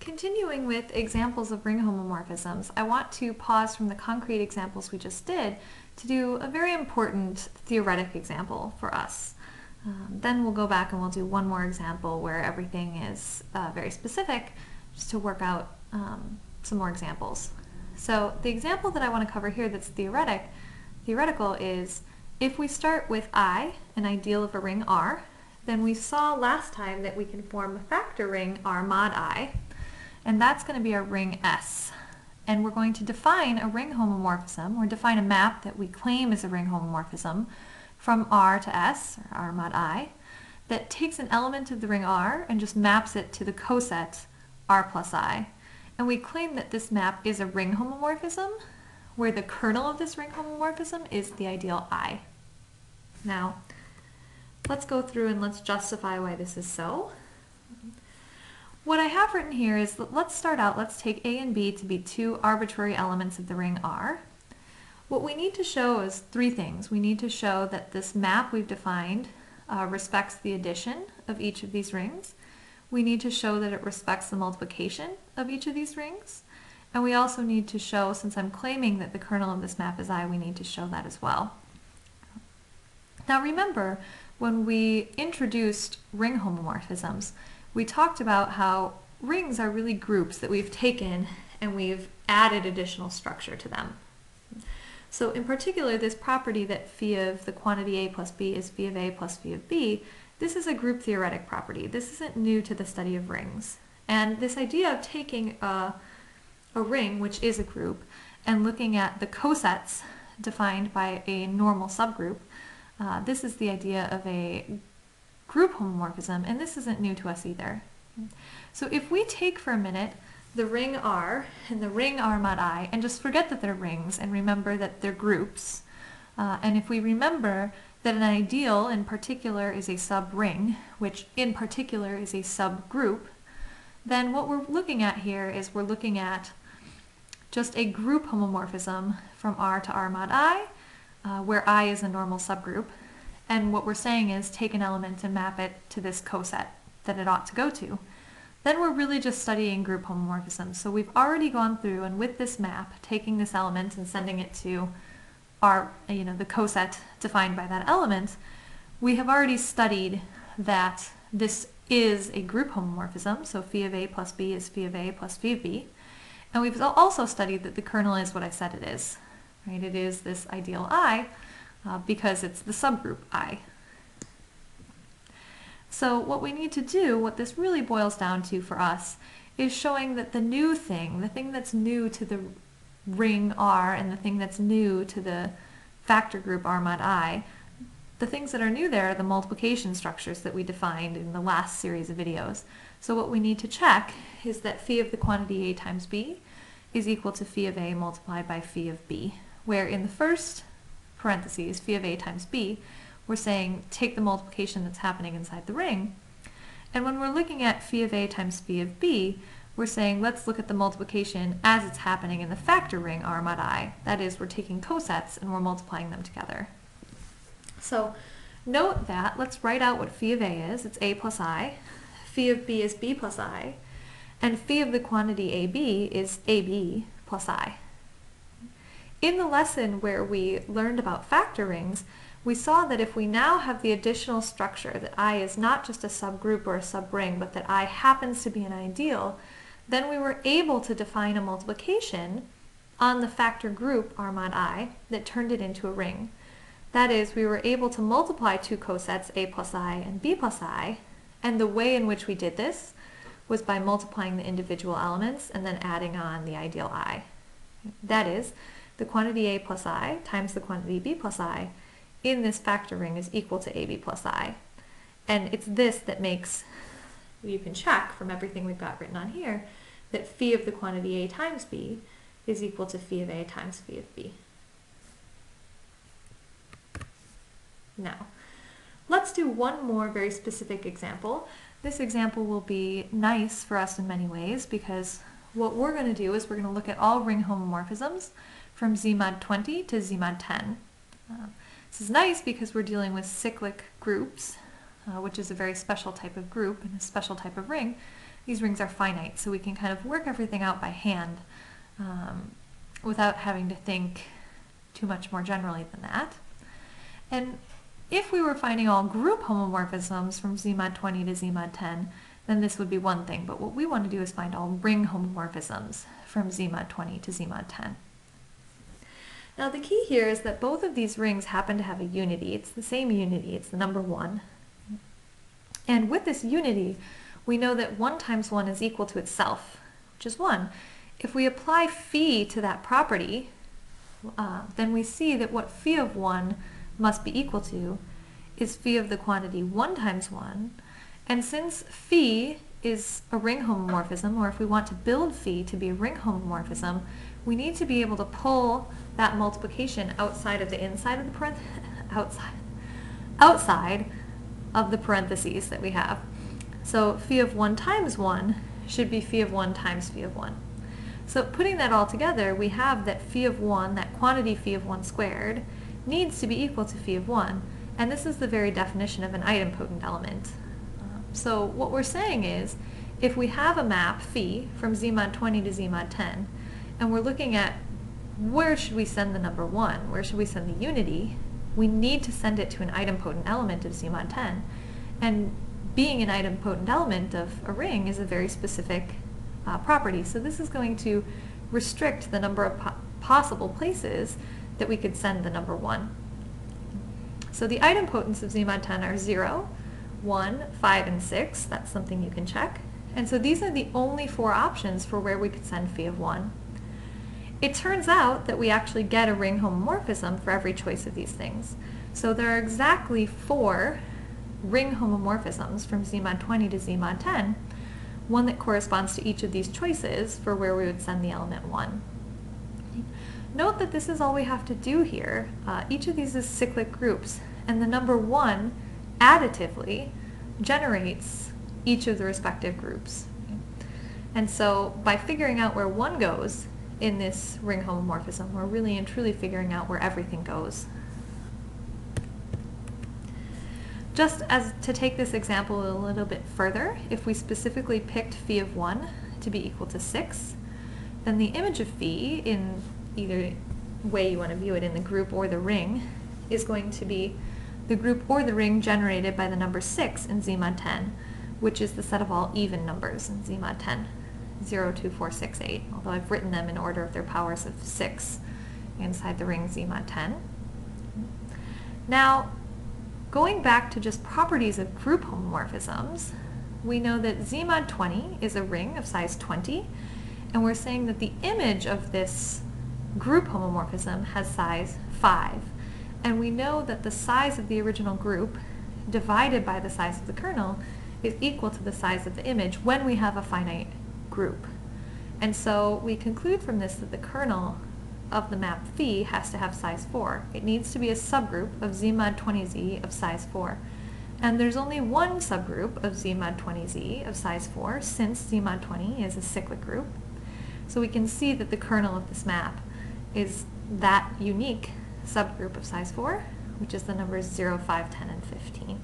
Continuing with examples of ring homomorphisms, I want to pause from the concrete examples we just did to do a very important theoretic example for us. Um, then we'll go back and we'll do one more example where everything is uh, very specific just to work out um, some more examples. So the example that I want to cover here that's theoretic, theoretical is if we start with I, an ideal of a ring R, then we saw last time that we can form a factor ring R mod I, and that's going to be our ring S. And we're going to define a ring homomorphism, or define a map that we claim is a ring homomorphism from R to S, or R mod I, that takes an element of the ring R and just maps it to the coset R plus I. And we claim that this map is a ring homomorphism, where the kernel of this ring homomorphism is the ideal I. Now, let's go through and let's justify why this is so. What I have written here is, let's start out, let's take A and B to be two arbitrary elements of the ring R. What we need to show is three things. We need to show that this map we've defined uh, respects the addition of each of these rings. We need to show that it respects the multiplication of each of these rings. And we also need to show, since I'm claiming that the kernel of this map is I, we need to show that as well. Now remember, when we introduced ring homomorphisms, we talked about how rings are really groups that we've taken and we've added additional structure to them. So in particular, this property that phi of the quantity A plus B is phi of A plus phi of B, this is a group theoretic property. This isn't new to the study of rings. And this idea of taking a, a ring, which is a group, and looking at the cosets defined by a normal subgroup, uh, this is the idea of a group homomorphism, and this isn't new to us either. So if we take for a minute the ring R and the ring R mod I, and just forget that they're rings and remember that they're groups, uh, and if we remember that an ideal in particular is a subring, which in particular is a subgroup, then what we're looking at here is we're looking at just a group homomorphism from R to R mod I, uh, where I is a normal subgroup, and what we're saying is take an element and map it to this coset that it ought to go to. Then we're really just studying group homomorphisms. So we've already gone through and with this map, taking this element and sending it to our, you know, the coset defined by that element, we have already studied that this is a group homomorphism, so phi of A plus B is phi of A plus phi of B. And we've also studied that the kernel is what I said it is, right? It is this ideal I, uh, because it's the subgroup I. So what we need to do, what this really boils down to for us, is showing that the new thing, the thing that's new to the ring R and the thing that's new to the factor group R mod I, the things that are new there are the multiplication structures that we defined in the last series of videos. So what we need to check is that phi of the quantity A times B is equal to phi of A multiplied by phi of B, where in the first parentheses, phi of a times b, we're saying take the multiplication that's happening inside the ring. And when we're looking at phi of a times phi of b, we're saying let's look at the multiplication as it's happening in the factor ring R mod I. That is, we're taking cosets and we're multiplying them together. So note that, let's write out what phi of a is. It's a plus i. Phi of b is b plus i. And phi of the quantity ab is ab plus i. In the lesson where we learned about factor rings, we saw that if we now have the additional structure that I is not just a subgroup or a subring, but that I happens to be an ideal, then we were able to define a multiplication on the factor group R mod I that turned it into a ring. That is, we were able to multiply two cosets A plus I and B plus I, and the way in which we did this was by multiplying the individual elements and then adding on the ideal I. That is, the quantity a plus i times the quantity b plus i in this factor ring is equal to ab plus i. And it's this that makes, you can check from everything we've got written on here, that phi of the quantity a times b is equal to phi of a times phi of b. Now, let's do one more very specific example. This example will be nice for us in many ways because what we're going to do is we're going to look at all ring homomorphisms from Zmod 20 to Zmod 10. Uh, this is nice because we're dealing with cyclic groups, uh, which is a very special type of group and a special type of ring. these rings are finite, so we can kind of work everything out by hand um, without having to think too much more generally than that. And if we were finding all group homomorphisms from Z mod 20 to Z mod 10, then this would be one thing. But what we want to do is find all ring homomorphisms from Z mod 20 to Z mod 10. Now the key here is that both of these rings happen to have a unity. It's the same unity, it's the number 1. And with this unity, we know that 1 times 1 is equal to itself, which is 1. If we apply phi to that property, uh, then we see that what phi of 1 must be equal to is phi of the quantity 1 times 1. And since phi is a ring homomorphism, or if we want to build phi to be a ring homomorphism, we need to be able to pull that multiplication outside of the inside of the parentheses, outside, outside of the parentheses that we have. So phi of 1 times 1 should be phi of 1 times phi of 1. So putting that all together, we have that phi of 1, that quantity phi of 1 squared, needs to be equal to phi of 1. And this is the very definition of an idempotent element. So what we're saying is, if we have a map phi from z mod 20 to z mod 10, and we're looking at where should we send the number 1, where should we send the unity, we need to send it to an idempotent element of z mod 10. And being an idempotent element of a ring is a very specific uh, property. So this is going to restrict the number of po possible places that we could send the number 1. So the idempotents of Z mod 10 are 0, 1, 5, and 6. That's something you can check. And so these are the only four options for where we could send phi of 1. It turns out that we actually get a ring homomorphism for every choice of these things. So there are exactly four ring homomorphisms from Z mod 20 to Z mod 10, one that corresponds to each of these choices for where we would send the element 1. Note that this is all we have to do here. Uh, each of these is cyclic groups, and the number 1 additively generates each of the respective groups. And so by figuring out where 1 goes in this ring homomorphism, we're really and truly figuring out where everything goes. Just as to take this example a little bit further, if we specifically picked phi of 1 to be equal to 6, then the image of phi in either way you want to view it in the group or the ring, is going to be the group or the ring generated by the number 6 in Z mod 10, which is the set of all even numbers in Z mod 10, 0, 2, 4, 6, 8, although I've written them in order of their powers of 6 inside the ring Zmod 10. Now, going back to just properties of group homomorphisms, we know that Zmod 20 is a ring of size 20, and we're saying that the image of this group homomorphism has size 5. And we know that the size of the original group divided by the size of the kernel is equal to the size of the image when we have a finite group. And so we conclude from this that the kernel of the map phi has to have size 4. It needs to be a subgroup of z mod 20z of size 4. And there's only one subgroup of z mod 20z of size 4 since z mod 20 is a cyclic group. So we can see that the kernel of this map is that unique subgroup of size 4, which is the numbers 0, 5, 10, and 15.